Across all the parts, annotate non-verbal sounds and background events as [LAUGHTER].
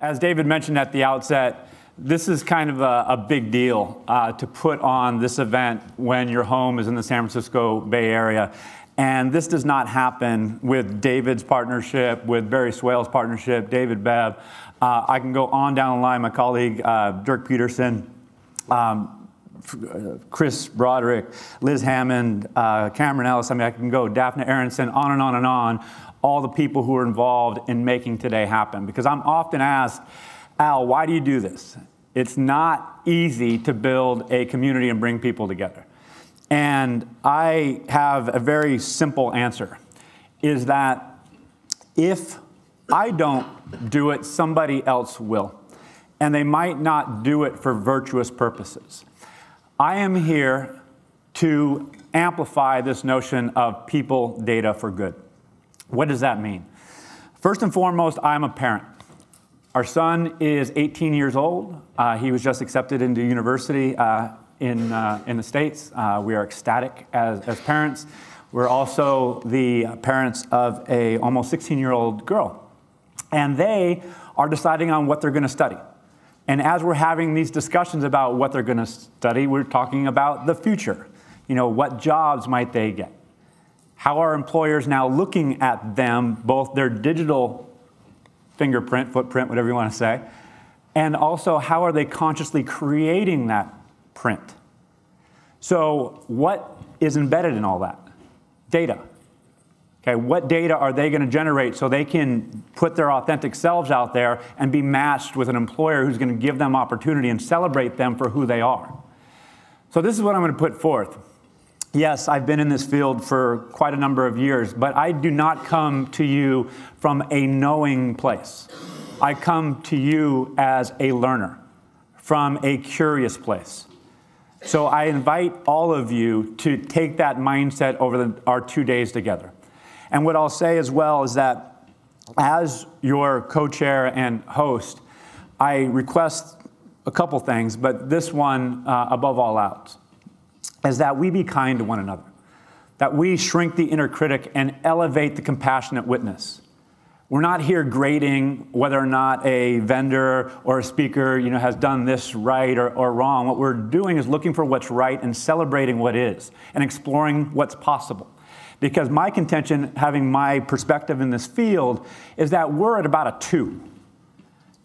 As David mentioned at the outset, this is kind of a, a big deal uh, to put on this event when your home is in the San Francisco Bay Area. And this does not happen with David's partnership, with Barry Swale's partnership, David Bev. Uh, I can go on down the line, my colleague uh, Dirk Peterson, um, Chris Broderick, Liz Hammond, uh, Cameron Ellis. I mean, I can go Daphne Aronson, on and on and on, all the people who are involved in making today happen. Because I'm often asked, Al, why do you do this? It's not easy to build a community and bring people together. And I have a very simple answer is that if I don't do it, somebody else will. And they might not do it for virtuous purposes. I am here to amplify this notion of people data for good. What does that mean? First and foremost, I'm a parent. Our son is 18 years old. Uh, he was just accepted into university uh, in, uh, in the States. Uh, we are ecstatic as, as parents. We're also the parents of a almost 16 year old girl. And they are deciding on what they're going to study. And as we're having these discussions about what they're going to study, we're talking about the future. You know, what jobs might they get? How are employers now looking at them, both their digital fingerprint, footprint, whatever you want to say, and also how are they consciously creating that print? So, what is embedded in all that? Data. Okay, what data are they going to generate so they can put their authentic selves out there and be matched with an employer who's going to give them opportunity and celebrate them for who they are? So, this is what I'm going to put forth. Yes, I've been in this field for quite a number of years, but I do not come to you from a knowing place. I come to you as a learner from a curious place. So I invite all of you to take that mindset over the, our two days together. And what I'll say as well is that as your co chair and host, I request a couple things, but this one uh, above all else is that we be kind to one another, that we shrink the inner critic and elevate the compassionate witness. We're not here grading whether or not a vendor or a speaker you know, has done this right or, or wrong. What we're doing is looking for what's right and celebrating what is and exploring what's possible. Because my contention, having my perspective in this field, is that we're at about a two.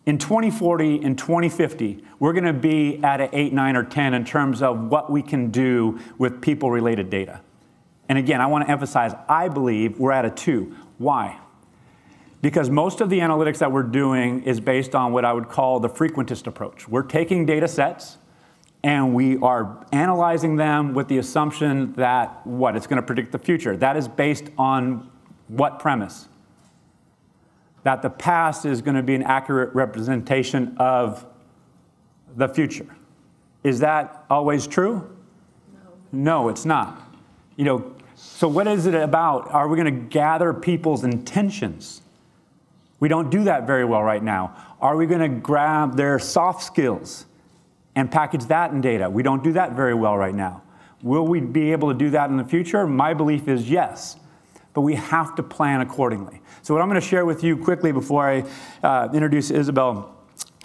In 2040 and 2050, we're going to be at an 8, 9, or 10 in terms of what we can do with people related data. And again, I want to emphasize I believe we're at a 2. Why? Because most of the analytics that we're doing is based on what I would call the frequentist approach. We're taking data sets and we are analyzing them with the assumption that what? It's going to predict the future. That is based on what premise? That the past is going to be an accurate representation of the future. Is that always true? No, no it's not. You know, so what is it about? Are we going to gather people's intentions? We don't do that very well right now. Are we going to grab their soft skills and package that in data? We don't do that very well right now. Will we be able to do that in the future? My belief is yes, but we have to plan accordingly. So, what I'm going to share with you quickly before I uh, introduce Isabel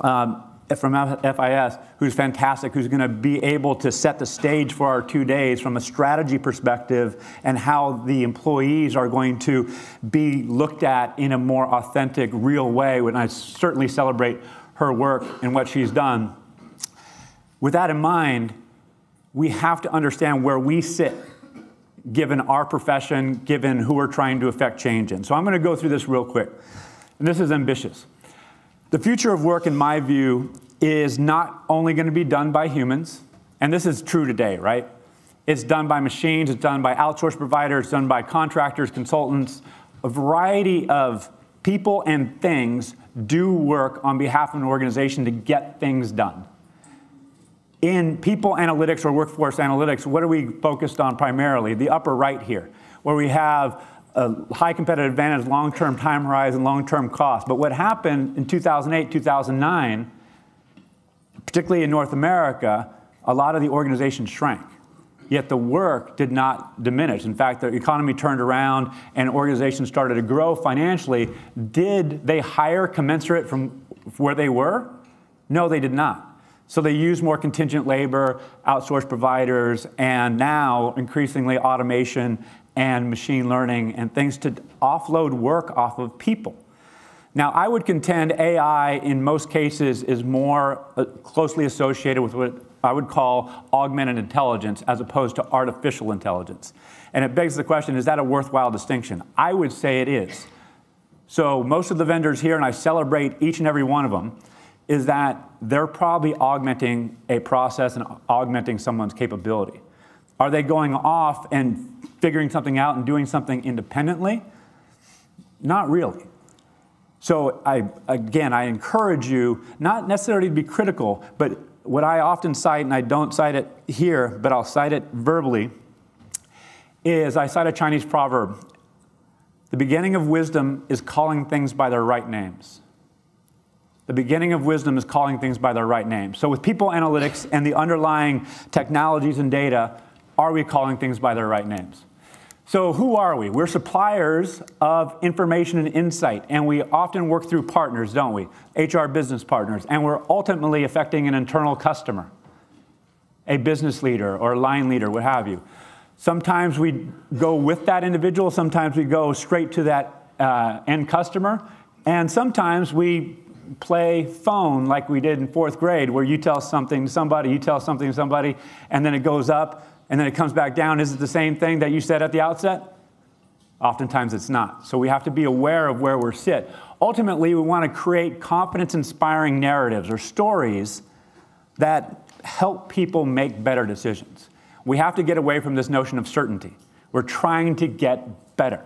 um, from FIS, who's fantastic, who's going to be able to set the stage for our two days from a strategy perspective and how the employees are going to be looked at in a more authentic, real way. And I certainly celebrate her work and what she's done. With that in mind, we have to understand where we sit given our profession, given who we're trying to affect change in. So I'm going to go through this real quick. And this is ambitious. The future of work, in my view, is not only going to be done by humans, and this is true today, right? It's done by machines, it's done by outsourced providers, it's done by contractors, consultants. A variety of people and things do work on behalf of an organization to get things done. In people analytics or workforce analytics, what are we focused on primarily? The upper right here, where we have a high competitive advantage, long-term time horizon, long-term cost. But what happened in 2008, 2009, particularly in North America, a lot of the organizations shrank. Yet the work did not diminish. In fact, the economy turned around and organizations started to grow financially. Did they hire commensurate from where they were? No, they did not. So they use more contingent labor, outsourced providers, and now increasingly automation and machine learning and things to offload work off of people. Now, I would contend AI in most cases is more uh, closely associated with what I would call augmented intelligence as opposed to artificial intelligence. And it begs the question is that a worthwhile distinction? I would say it is. So, most of the vendors here, and I celebrate each and every one of them, is that they're probably augmenting a process and augmenting someone's capability. Are they going off and figuring something out and doing something independently? Not really. So I, again, I encourage you not necessarily to be critical, but what I often cite, and I don't cite it here, but I'll cite it verbally, is I cite a Chinese proverb. The beginning of wisdom is calling things by their right names. The beginning of wisdom is calling things by their right names. So with people analytics and the underlying technologies and data, are we calling things by their right names? So, who are we? We're suppliers of information and insight, and we often work through partners, don't we? HR business partners, and we're ultimately affecting an internal customer, a business leader or a line leader, what have you. Sometimes we go with that individual, sometimes we go straight to that uh, end customer, and sometimes we play phone like we did in fourth grade, where you tell something to somebody, you tell something to somebody, and then it goes up and then it comes back down. Is it the same thing that you said at the outset? Oftentimes it's not. So we have to be aware of where we're sit. Ultimately, we want to create confidence inspiring narratives or stories that help people make better decisions. We have to get away from this notion of certainty. We're trying to get better.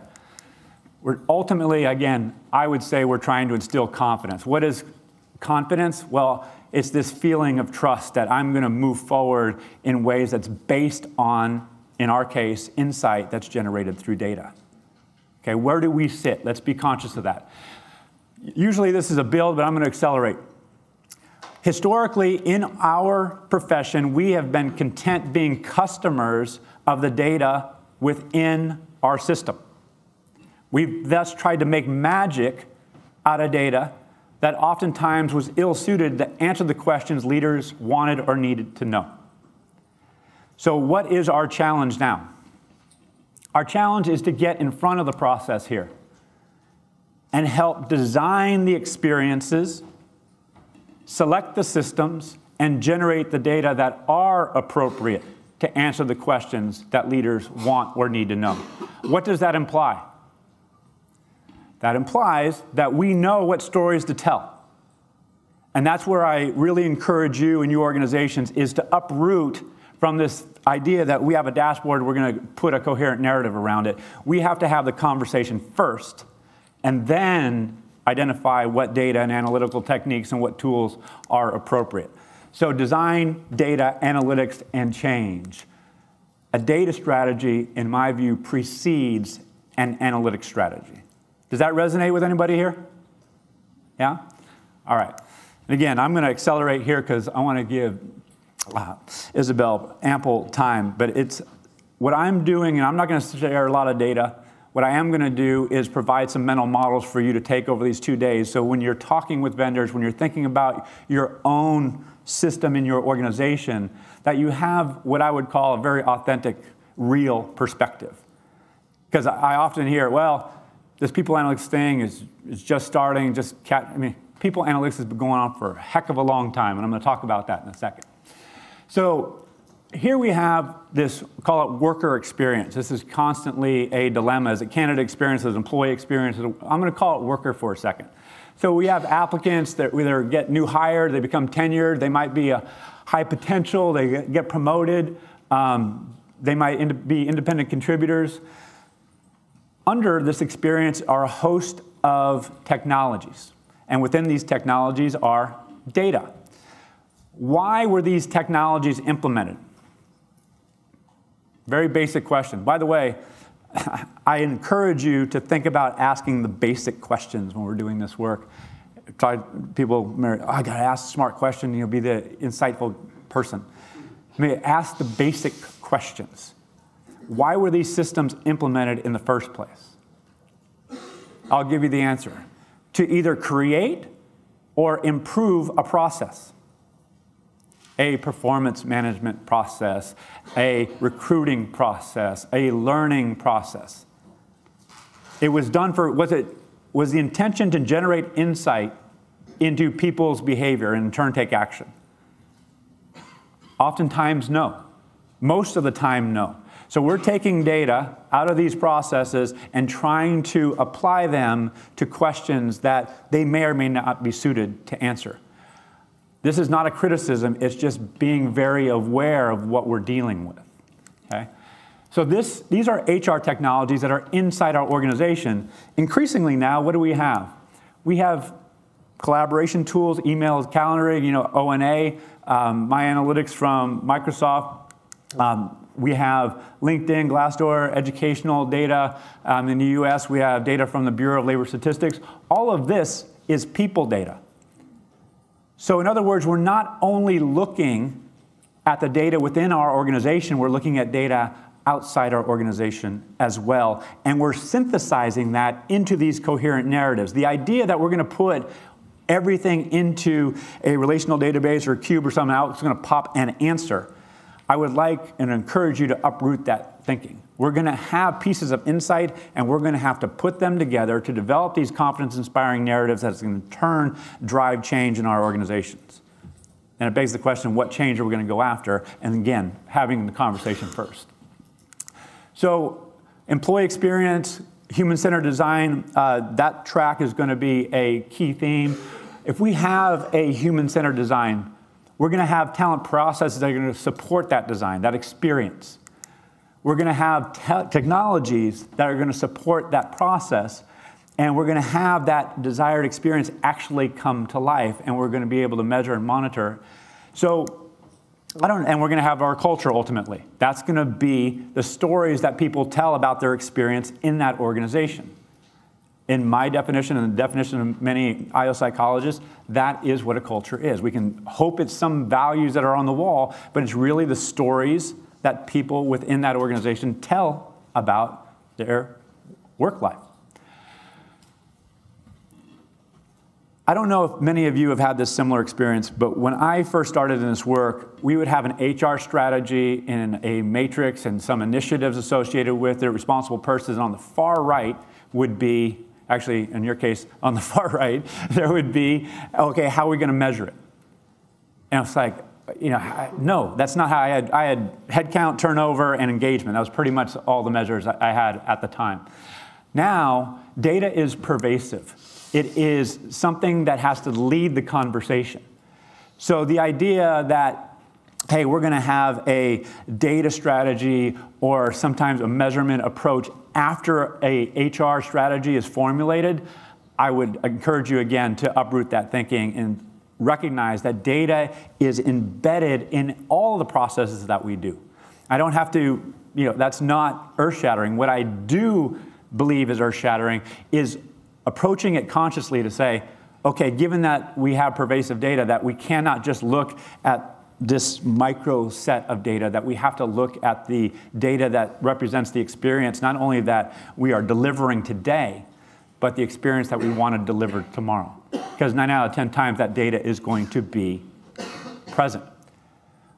We're ultimately, again, I would say we're trying to instill confidence. What is confidence? Well, it's this feeling of trust that I'm going to move forward in ways that's based on, in our case, insight that's generated through data. Okay, where do we sit? Let's be conscious of that. Usually this is a build, but I'm going to accelerate. Historically, in our profession, we have been content being customers of the data within our system. We've thus tried to make magic out of data that oftentimes was ill suited to answer the questions leaders wanted or needed to know. So, what is our challenge now? Our challenge is to get in front of the process here and help design the experiences, select the systems, and generate the data that are appropriate to answer the questions that leaders want or need to know. What does that imply? That implies that we know what stories to tell. And that's where I really encourage you and your organizations is to uproot from this idea that we have a dashboard, we're going to put a coherent narrative around it. We have to have the conversation first and then identify what data and analytical techniques and what tools are appropriate. So design, data, analytics, and change. A data strategy, in my view, precedes an analytics strategy. Does that resonate with anybody here? Yeah? All right. And again, I'm going to accelerate here because I want to give uh, Isabel ample time. But it's what I'm doing, and I'm not going to share a lot of data. What I am going to do is provide some mental models for you to take over these two days. So when you're talking with vendors, when you're thinking about your own system in your organization, that you have what I would call a very authentic, real perspective. Because I often hear, well, this people analytics thing is, is just starting, just cat, I mean, people analytics has been going on for a heck of a long time, and I'm going to talk about that in a second. So here we have this, call it worker experience. This is constantly a dilemma. Is it candidate experience, employee experience? I'm going to call it worker for a second. So we have applicants that either get new hired, they become tenured, they might be a high potential, they get promoted, um, they might be independent contributors under this experience are a host of technologies. And within these technologies are data. Why were these technologies implemented? Very basic question. By the way, [LAUGHS] I encourage you to think about asking the basic questions when we're doing this work. Try people, oh, I got to ask a smart question, you'll be the insightful person. I mean, ask the basic questions. Why were these systems implemented in the first place? I'll give you the answer. To either create or improve a process, a performance management process, a recruiting process, a learning process. It was done for, was it, was the intention to generate insight into people's behavior and in turn take action? Oftentimes, no. Most of the time, no. So we're taking data out of these processes and trying to apply them to questions that they may or may not be suited to answer. This is not a criticism, it's just being very aware of what we're dealing with. Okay? So this, these are HR technologies that are inside our organization. Increasingly now, what do we have? We have collaboration tools, emails, calendaring, you know, ONA, um, My Analytics from Microsoft. Um, we have LinkedIn, Glassdoor, educational data. Um, in the US, we have data from the Bureau of Labor Statistics. All of this is people data. So, in other words, we're not only looking at the data within our organization, we're looking at data outside our organization as well. And we're synthesizing that into these coherent narratives. The idea that we're going to put everything into a relational database or a cube or something else is going to pop an answer I would like and encourage you to uproot that thinking. We're going to have pieces of insight and we're going to have to put them together to develop these confidence inspiring narratives that's going to turn drive change in our organizations. And it begs the question what change are we going to go after? And again, having the conversation first. So, employee experience, human centered design, uh, that track is going to be a key theme. If we have a human centered design, we're going to have talent processes that are going to support that design, that experience. We're going to have te- technologies that are going to support that process. And we're going to have that desired experience actually come to life. And we're going to be able to measure and monitor. So, I don't, and we're going to have our culture ultimately. That's going to be the stories that people tell about their experience in that organization in my definition and the definition of many IO psychologists, that is what a culture is. We can hope it's some values that are on the wall, but it's really the stories that people within that organization tell about their work life. I don't know if many of you have had this similar experience, but when I first started in this work, we would have an HR strategy and a matrix and some initiatives associated with it, responsible persons. On the far right would be actually, in your case, on the [LAUGHS] far right, there would be, okay, how are we going to measure it? And it's like, you know, no, that's not how I had. I had headcount, turnover, and engagement. That was pretty much all the measures I had at the time. Now, data is pervasive. It is something that has to lead the conversation. So the idea that hey, we're going to have a data strategy or sometimes a measurement approach after a HR strategy is formulated, I would encourage you again to uproot that thinking and recognize that data is embedded in all the processes that we do. I don't have to, you know, that's not earth shattering. What I do believe is earth shattering is approaching it consciously to say, okay, given that we have pervasive data, that we cannot just look at this micro set of data that we have to look at the data that represents the experience, not only that we are delivering today, but the experience that we want to deliver tomorrow. Because nine out of 10 times that data is going to be present.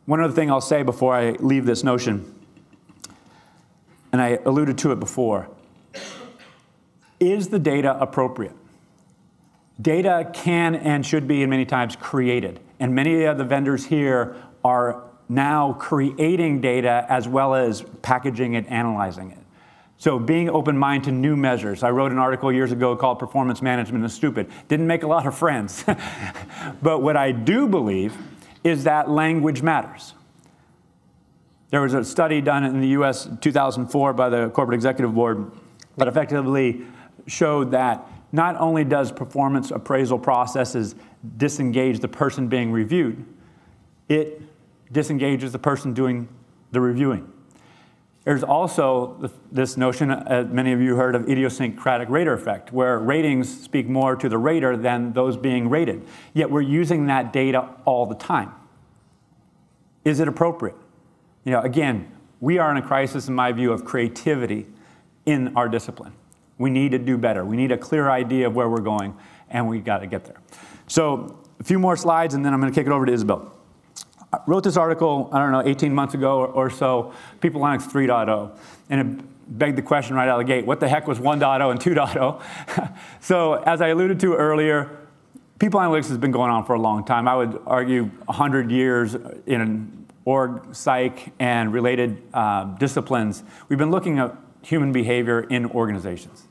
One other thing I'll say before I leave this notion, and I alluded to it before, is the data appropriate? Data can and should be, and many times, created. And many of the vendors here are now creating data as well as packaging it, analyzing it. So being open minded to new measures. I wrote an article years ago called Performance Management is Stupid. Didn't make a lot of friends. [LAUGHS] but what I do believe is that language matters. There was a study done in the US 2004 by the Corporate Executive Board that effectively showed that not only does performance appraisal processes disengage the person being reviewed, it disengages the person doing the reviewing. There's also this notion, uh, many of you heard of idiosyncratic rater effect, where ratings speak more to the rater than those being rated. Yet we're using that data all the time. Is it appropriate? You know, again, we are in a crisis, in my view, of creativity in our discipline. We need to do better. We need a clear idea of where we're going. and we got to get there. So a few more slides, and then I'm going to kick it over to Isabel. I wrote this article, I don't know, 18 months ago or, or so, People Analytics 3.0, and it begged the question right out of the gate, what the heck was 1.0 and 2.0? [LAUGHS] so as I alluded to earlier, People Analytics has been going on for a long time. I would argue 100 years in org, psych, and related uh, disciplines. We've been looking at human behavior in organizations.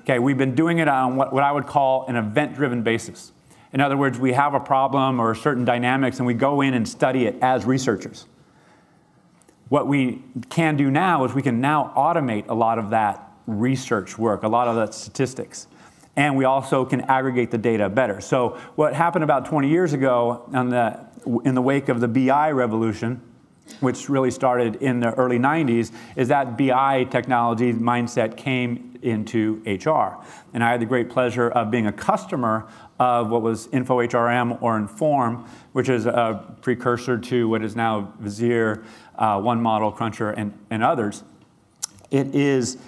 Okay, we've been doing it on what, what I would call an event-driven basis. In other words, we have a problem or certain dynamics and we go in and study it as researchers. What we can do now is we can now automate a lot of that research work, a lot of that statistics. And we also can aggregate the data better. So what happened about 20 years ago the, in the wake of the BI revolution, which really started in the early 90s, is that BI technology mindset came into HR. And I had the great pleasure of being a customer of what was InfoHRM or Inform, which is a precursor to what is now Visier, uh, One Model, Crunchr, and, and others. It is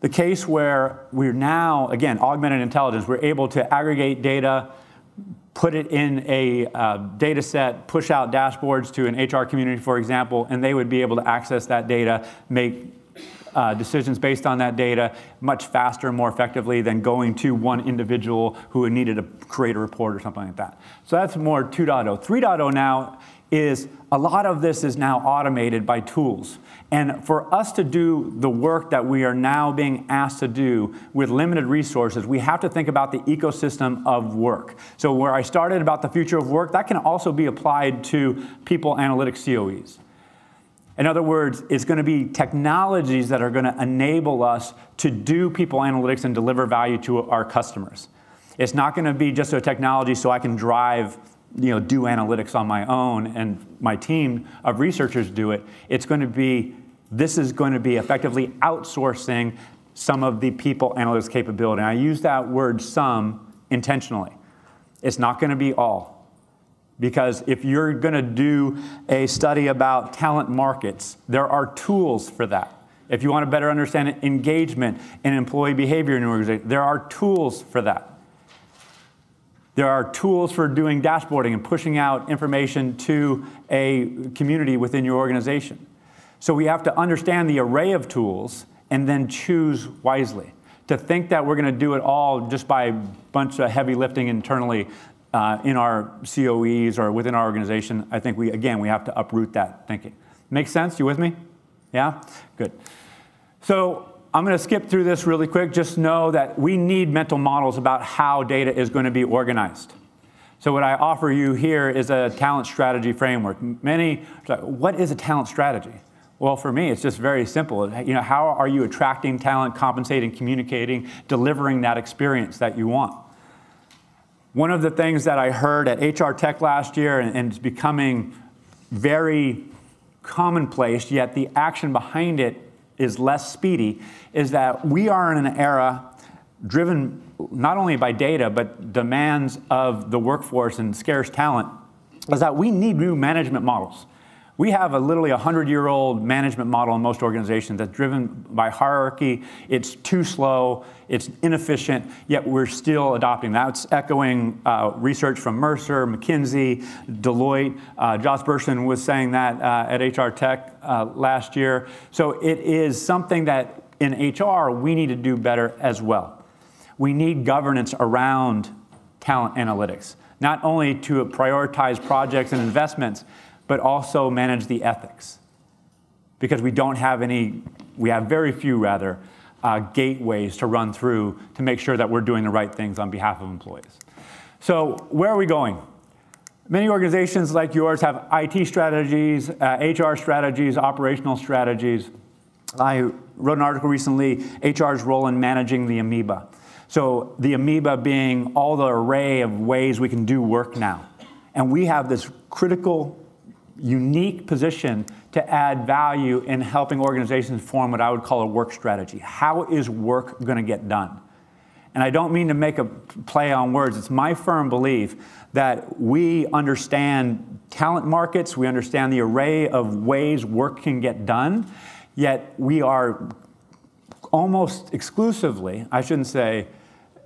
the case where we're now, again, augmented intelligence, we're able to aggregate data, put it in a uh, data set, push out dashboards to an HR community, for example, and they would be able to access that data, make uh, decisions based on that data much faster and more effectively than going to one individual who needed to create a report or something like that. So that's more 2.0. 3.0 now is a lot of this is now automated by tools. And for us to do the work that we are now being asked to do with limited resources, we have to think about the ecosystem of work. So where I started about the future of work, that can also be applied to people analytics COEs. In other words, it's going to be technologies that are going to enable us to do people analytics and deliver value to our customers. It's not going to be just a technology so I can drive you know, do analytics on my own and my team of researchers do it. It's going to be, this is going to be effectively outsourcing some of the people analytics capability. And I use that word some intentionally. It's not going to be all. Because if you're going to do a study about talent markets, there are tools for that. If you want to better understand engagement and employee behavior in an organization, there are tools for that. There are tools for doing dashboarding and pushing out information to a community within your organization. So we have to understand the array of tools and then choose wisely. To think that we're going to do it all just by a bunch of heavy lifting internally uh, in our COEs or within our organization, I think we, again, we have to uproot that thinking. Make sense? You with me? Yeah? Good. So I'm going to skip through this really quick. Just know that we need mental models about how data is going to be organized. So what I offer you here is a talent strategy framework. Many, what is a talent strategy? Well, for me, it's just very simple. You know, how are you attracting talent, compensating, communicating, delivering that experience that you want? One of the things that I heard at HR Tech last year, and, and it's becoming very commonplace, yet the action behind it is less speedy, is that we are in an era driven not only by data, but demands of the workforce and scarce talent, is that we need new management models. We have a literally 100-year-old management model in most organizations that's driven by hierarchy. It's too slow, it's inefficient, yet we're still adopting that. It's echoing uh, research from Mercer, McKinsey, Deloitte. Uh, Josh Bersin was saying that uh, at HR Tech uh, last year. So it is something that in HR we need to do better as well. We need governance around talent analytics, not only to prioritize projects and investments, but also manage the ethics. Because we don't have any, we have very few rather, uh, gateways to run through to make sure that we're doing the right things on behalf of employees. So where are we going? Many organizations like yours have IT strategies, uh, HR strategies, operational strategies. I wrote an article recently, HR's role in managing the amoeba. So the amoeba being all the array of ways we can do work now. And we have this critical unique position to add value in helping organizations form what I would call a work strategy. How is work going to get done? And I don't mean to make a play on words. It's my firm belief that we understand talent markets, we understand the array of ways work can get done, yet we are almost exclusively, I shouldn't say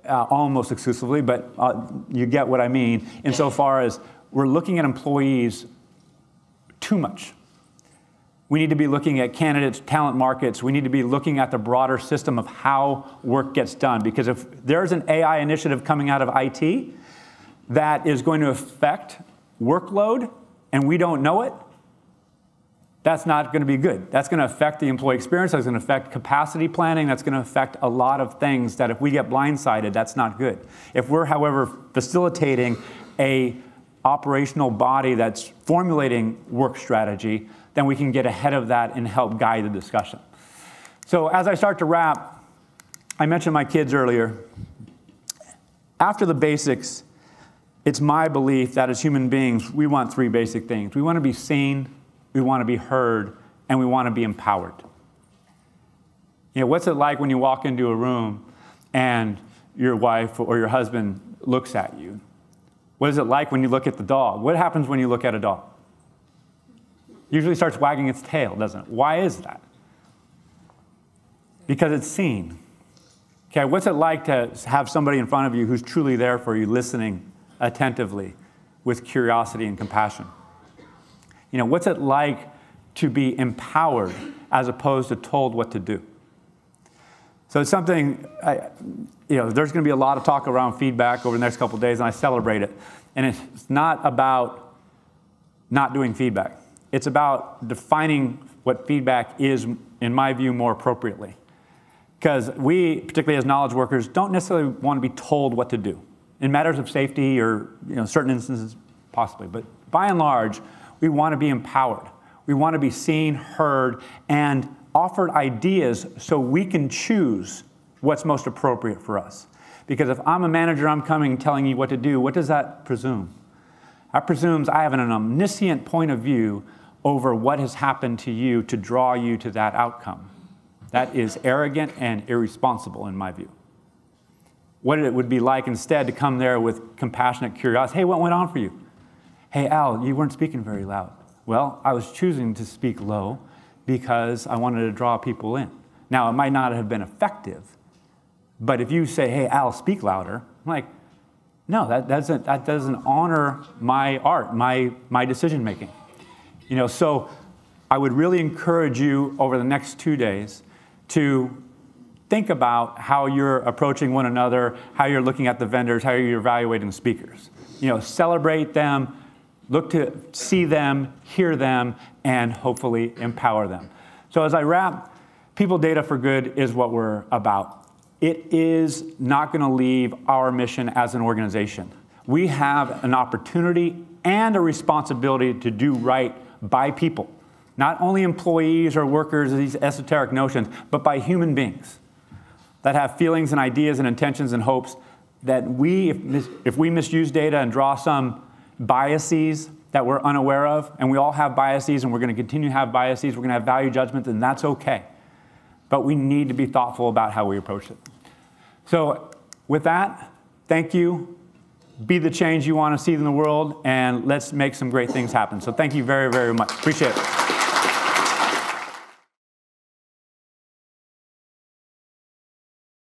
uh, almost exclusively, but uh, you get what I mean, insofar as we're looking at employees too much. We need to be looking at candidates, talent markets. We need to be looking at the broader system of how work gets done. Because if there's an AI initiative coming out of IT that is going to affect workload and we don't know it, that's not going to be good. That's going to affect the employee experience. That's going to affect capacity planning. That's going to affect a lot of things that if we get blindsided, that's not good. If we're, however, facilitating a operational body that's formulating work strategy, then we can get ahead of that and help guide the discussion. So as I start to wrap, I mentioned my kids earlier. After the basics, it's my belief that as human beings, we want three basic things. We want to be seen, we want to be heard, and we want to be empowered. You know, what's it like when you walk into a room and your wife or your husband looks at you? What is it like when you look at the dog? What happens when you look at a dog? Usually starts wagging its tail, doesn't it? Why is that? Because it's seen. Okay, what's it like to have somebody in front of you who's truly there for you, listening attentively with curiosity and compassion? You know, what's it like to be empowered as opposed to told what to do? So it's something, I, you know, there's going to be a lot of talk around feedback over the next couple days, and I celebrate it. And it's not about not doing feedback. It's about defining what feedback is, in my view, more appropriately. Because we, particularly as knowledge workers, don't necessarily want to be told what to do. In matters of safety or you know, certain instances, possibly. But by and large, we want to be empowered. We want to be seen, heard, and offered ideas so we can choose what's most appropriate for us. Because if I'm a manager, I'm coming telling you what to do, what does that presume? That presumes I have an omniscient point of view over what has happened to you to draw you to that outcome. That is arrogant and irresponsible in my view. What it would be like instead to come there with compassionate curiosity. Hey, what went on for you? Hey, Al, you weren't speaking very loud. Well, I was choosing to speak low because I wanted to draw people in. Now, it might not have been effective, but if you say, hey, Al, speak louder, I'm like, no, that doesn't, that doesn't honor my art, my, my decision making. You know, so I would really encourage you over the next two days to think about how you're approaching one another, how you're looking at the vendors, how you're evaluating the speakers. You know, celebrate them, look to see them, hear them, and hopefully empower them. So as I wrap, People Data for Good is what we're about. It is not going to leave our mission as an organization. We have an opportunity and a responsibility to do right by people. Not only employees or workers, these esoteric notions, but by human beings that have feelings and ideas and intentions and hopes that we, if, if we misuse data and draw some biases that we're unaware of, and we all have biases and we're going to continue to have biases, we're going to have value judgments, and that's okay. But we need to be thoughtful about how we approach it. So, with that, thank you. Be the change you want to see in the world, and let's make some great things happen. So, thank you very, very much. Appreciate it.